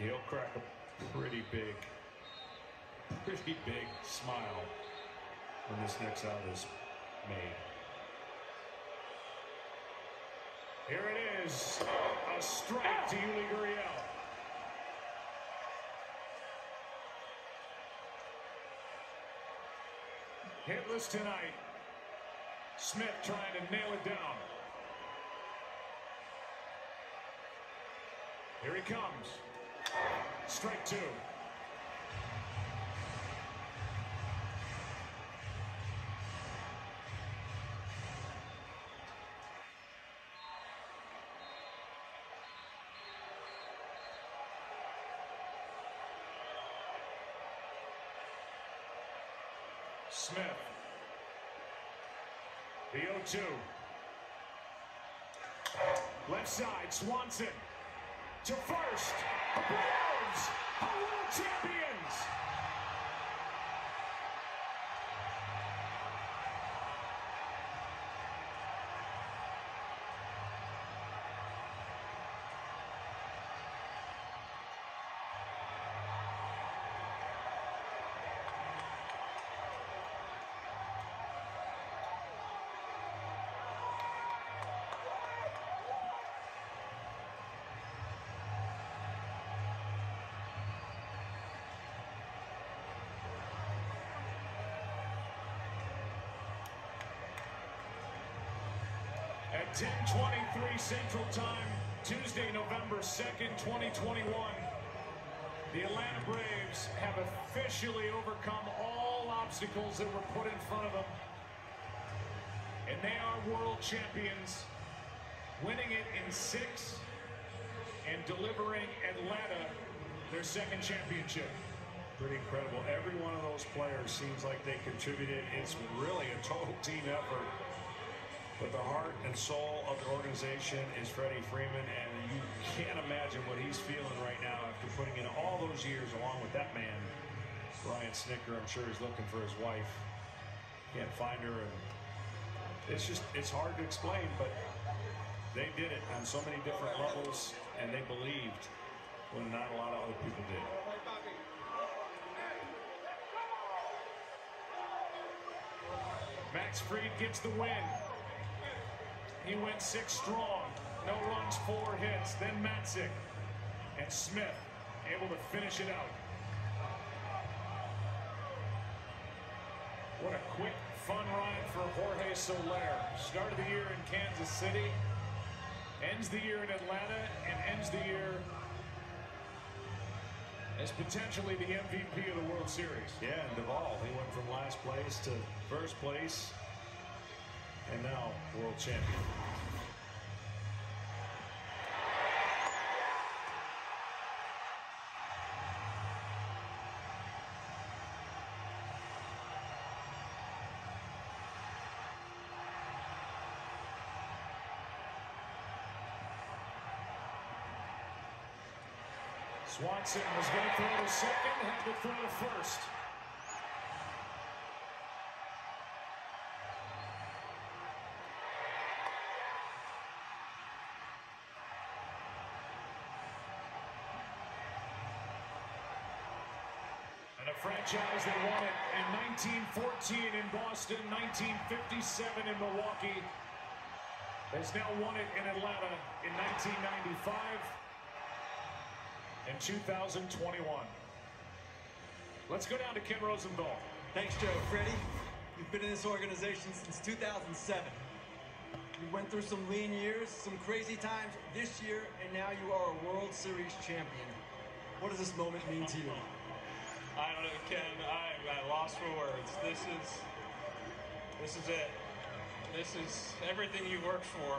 he'll crack a pretty big, pretty big smile when this next out is made. Here it is, a strike to Yuli Gurriel. Hitless tonight. Smith trying to nail it down. Here he comes. Strike two. Smith. The 0-2. Left side, Swanson. To first. Braves are world champions. At 10:23 Central Time, Tuesday, November 2nd, 2021. The Atlanta Braves have officially overcome all obstacles that were put in front of them. And they are world champions, winning it in six and delivering Atlanta their second championship. Pretty incredible. Every one of those players seems like they contributed. It's really a total team effort. But the heart and soul of the organization is Freddie Freeman, and you can't imagine what he's feeling right now after putting in all those years along with that man. Brian Snitker. I'm sure, he's looking for his wife. Can't find her, and it's just it's hard to explain, but they did it on so many different levels, and they believed when not a lot of other people did. Max Fried gets the win. He went six strong. No runs, four hits. Then Matzek and Smith able to finish it out. What a quick, fun ride for Jorge Soler. Started the year in Kansas City, ends the year in Atlanta, and ends the year as potentially the MVP of the World Series. Yeah, and Duvall, he went from last place to first place, and now world champion. Swanson was going to throw to second, had to throw to first. A franchise that won it in 1914 in Boston, 1957 in Milwaukee, has now won it in Atlanta in 1995 and 2021. Let's go down to Ken Rosenthal. Thanks, Joe. Freddie, you've been in this organization since 2007. You went through some lean years, some crazy times this year, and now you are a World Series champion. What does this moment mean to you? I don't know, Ken. I, lost for words. This is, this is it. This is everything you worked for.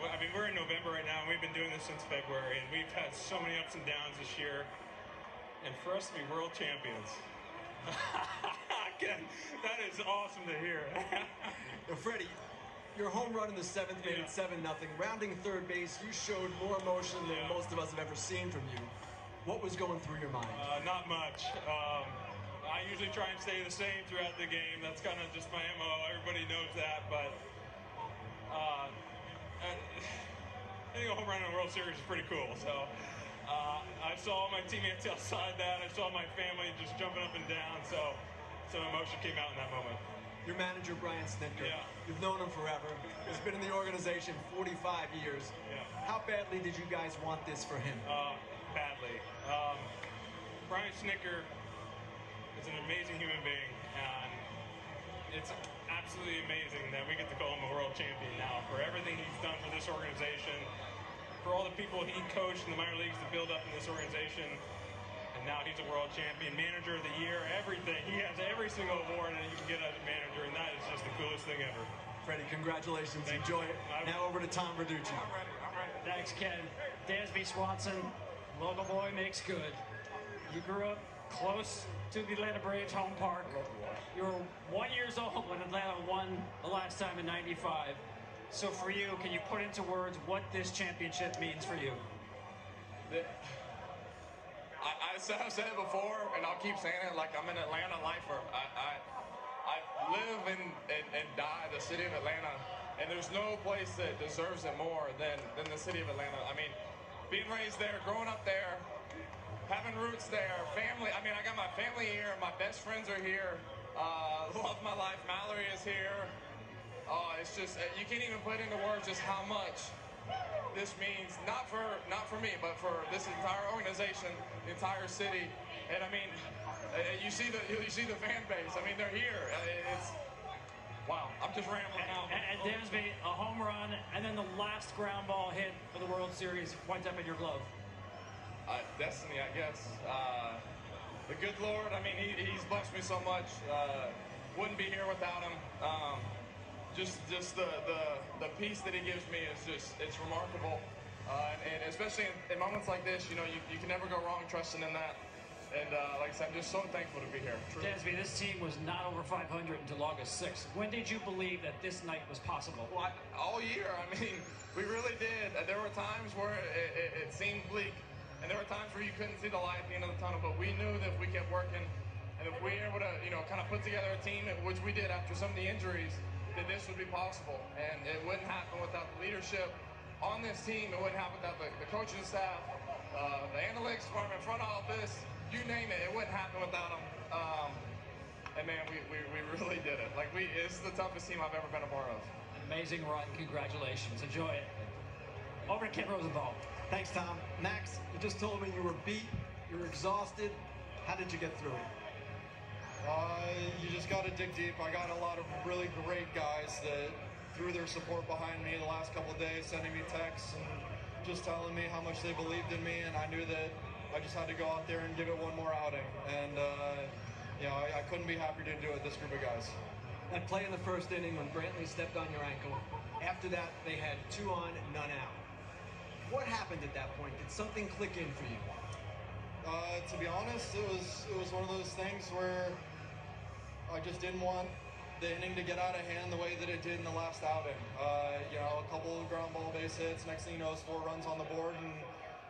I mean, we're in November right now, and we've been doing this since February, and we've had so many ups and downs this year. And for us to be world champions, Ken, that is awesome to hear. Now, Freddie, your home run in the seventh made it 7 nothing. Rounding third base, you showed more emotion than Yeah. most of us have ever seen from you. What was going through your mind? Uh, not much. Um, I usually try and stay the same throughout the game. That's kind of just my MO. Everybody knows that. But uh, I think a home run in a World Series is pretty cool. So Uh, I saw my teammates outside that. I saw my family just jumping up and down. So some emotion came out in that moment. Your manager, Brian Snitker, Yeah. you've known him forever. He's been in the organization 45 years. Yeah. How badly did you guys want this for him? uh, badly. Um, Brian Snitker is an amazing human being, and it's absolutely amazing that we get to call him a world champion now for everything he's done for this organization, for all the people he coached in the minor leagues to build up in this organization. And now he's a world champion, manager of the year, everything. He has every single award that you can get as a manager, and that is just the coolest thing ever. Freddie, congratulations. Thank Enjoy you. it. I- Now over to Tom Verducci. I'm ready. I'm ready. Thanks, Ken. Dansby Swanson, local boy makes good. You grew up close to the Atlanta Braves home park. You were one years old when Atlanta won the last time in 95. So for you, can you put into words what this championship means for you? I, I said, I've said it before, and I'll keep saying it like I'm an Atlanta lifer. I, I, I live and, and, and die the city of Atlanta, and there's no place that deserves it more than, than the city of Atlanta. I mean, being raised there, growing up there, having roots there, family. I mean, I got my family here, my best friends are here. Uh, love my life. Mallory is here. Oh, it's just you can't even put into words just how much this means not for not for me, but for this entire organization, the entire city. And I mean, uh, you see the you see the fan base. I mean, they're here. Uh, It's wow. I'm just rambling now. And, and Dansby, a home run, and then the last ground ball hit for the World Series went up in your glove. uh, destiny, I guess. Uh, the good Lord, I mean, he, he's blessed me so much. Uh, wouldn't be here without him. Um, just, just the, the, the peace that he gives me is just, it's remarkable. Uh, and, and especially in, in moments like this, you know, you, you can never go wrong trusting in that. And uh, like I said, I'm just so thankful to be here. Truly. Dansby, this team was not over 500 until August 6th. When did you believe that this night was possible? Well, I, all year, I mean, we really did. Uh, There were times where it, it, it seemed bleak, and there were times where you couldn't see the light at the end of the tunnel. But we knew that if we kept working, and if we were able to, you know, kind of put together a team, which we did after some of the injuries, that this would be possible. And it wouldn't happen without the leadership on this team. It wouldn't happen without the, the coaching staff, uh, the analytics department, front office, you name it. It wouldn't happen without them. Um, and man, we, we, we really did it. Like we, it's the toughest team I've ever been a part of. Amazing run. Congratulations. Enjoy it. Over to Ken Rosenthal. Thanks, Tom. Max, you just told me you were beat, you were exhausted. How did you get through it? Uh, you just got to dig deep. I got a lot of really great guys that threw their support behind me the last couple of days, sending me texts and just telling me how much they believed in me. And I knew that I just had to go out there and give it one more outing. And, uh, you know, I, I couldn't be happier to do it, with this group of guys. That play in the first inning when Brantley stepped on your ankle. After that, they had two on, none out. What happened at that point? Did something click in for you? Uh, to be honest, it was it was one of those things where I just didn't want the inning to get out of hand the way that it did in the last outing. Uh, you know, a couple of ground ball base hits. Next thing you know, it's four runs on the board, and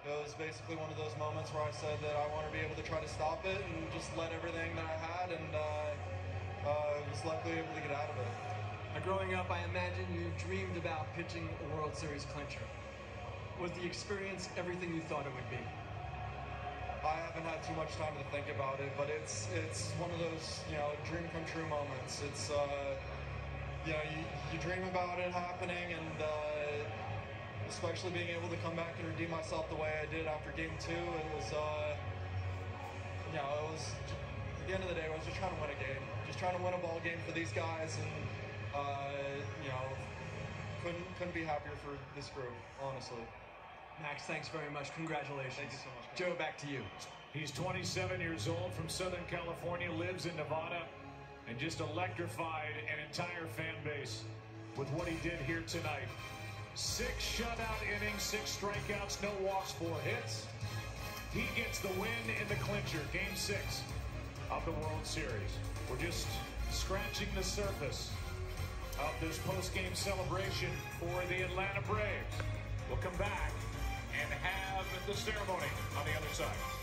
it was basically one of those moments where I said that I want to be able to try to stop it and just let everything that I had, and uh, uh, was luckily able to get out of it. Now, growing up, I imagine you dreamed about pitching a World Series clincher. Was the experience everything you thought it would be? I haven't had too much time to think about it, but it's it's one of those you know dream come true moments. It's uh, you know you, you dream about it happening, and uh, especially being able to come back and redeem myself the way I did after Game Two. It was uh, you know it was at the end of the day, I was just trying to win a game, just trying to win a ball game for these guys, and uh, you know couldn't couldn't be happier for this group, honestly. Max, thanks very much. Congratulations. Thank you so much. Joe, back to you. He's 27 years old from Southern California, lives in Nevada, and just electrified an entire fan base with what he did here tonight. Six shutout innings, six strikeouts, no walks, four hits. He gets the win in the clincher, game six of the World Series. We're just scratching the surface of this post-game celebration for the Atlanta Braves. We'll come back and have the ceremony on the other side.